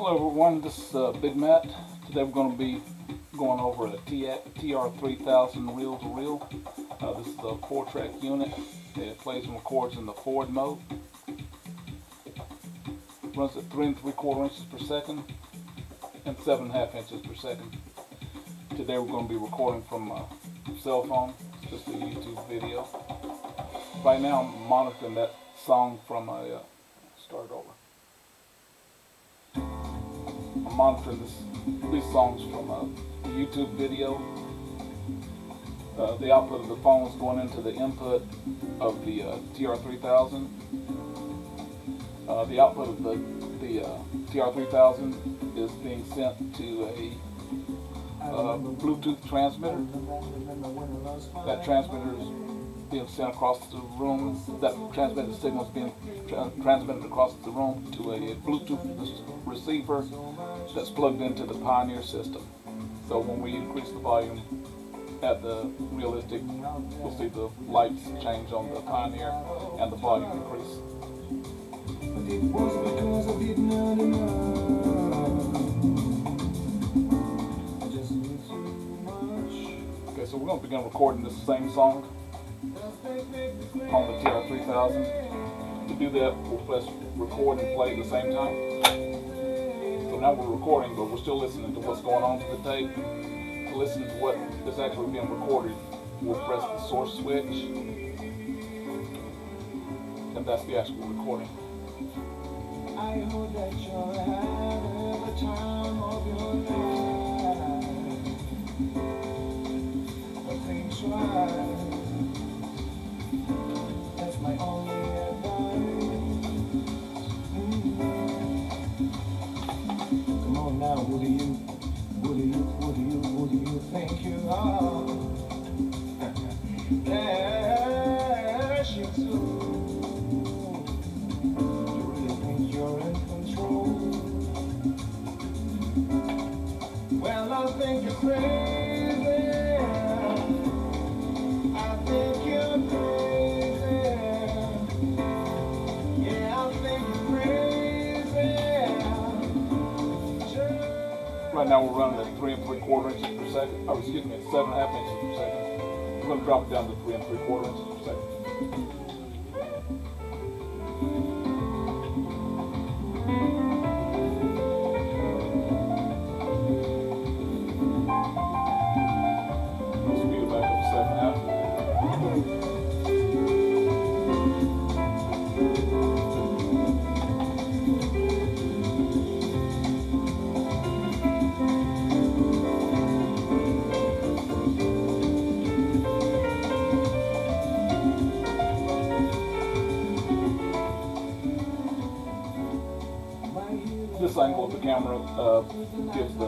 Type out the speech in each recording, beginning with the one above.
Hello everyone, this is uh, Bigg Matt. Today we're going to be going over a TR3000 reel to reel. Uh, this is a four track unit. It plays and records in the forward mode. Runs at three and three quarter inches per second and seven and a half inches per second. Today we're going to be recording from a cell phone, it's just a YouTube video. Right now I'm monitoring that song from a, uh, I'm monitoring this, these songs from a YouTube video. Uh, the output of the phone is going into the input of the uh, TR3000. Uh, the output of the, the uh, TR3000 is being sent to a uh, Bluetooth transmitter. That transmitter is being sent across the room. That transmitted signal is being tra transmitted across the room to a Bluetooth receiver that's plugged into the Pioneer system. So when we increase the volume at the realistic, we'll see the lights change on the Pioneer and the volume increase. But it was because I did not enough. I just knew too much. Okay, so we're going to begin recording this same song on the TR3000. To do that, we'll press record and play at the same time. So now we're recording, but we're still listening to what's going on to the tape. To listen to what is actually being recorded, we'll press the source switch. And that's the actual recording. I hope that you're having the time Right now we're running at three and three quarter inches per second. Oh, excuse me, at seven and a half inches per second. We're going to drop it down to three and three quarter inches per second. Angle of the camera uh, gives the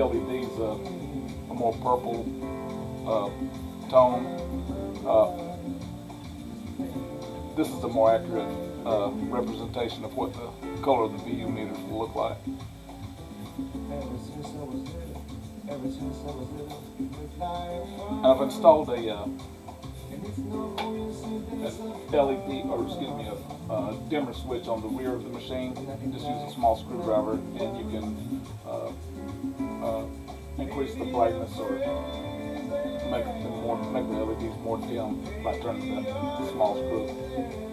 LEDs a, a more purple uh, tone. Uh, this is a more accurate uh, representation of what the color of the VU meters will look like. I've installed a, uh, LED, or excuse me, a, a dimmer switch on the rear of the machine. You Just use a small screwdriver and you can uh, uh, increase the brightness or make them more, make the LEDs more dim by turning that small screw.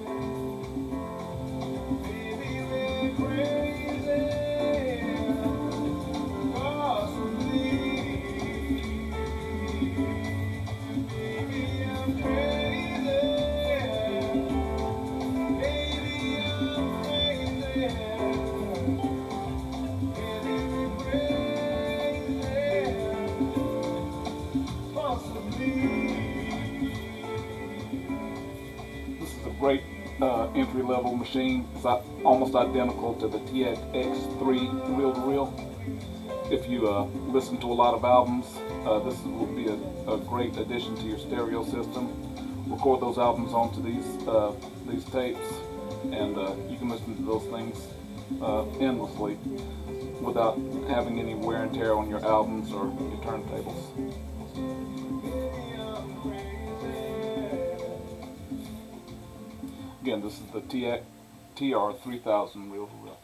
Great uh, entry level machine. It's almost identical to the TX3 reel to reel. If you uh, listen to a lot of albums, uh, this will be a, a great addition to your stereo system. Record those albums onto these uh, these tapes, and uh, you can listen to those things uh, endlessly without having any wear and tear on your albums or your turntables. Again, this is the TX, TR3000 reel to reel.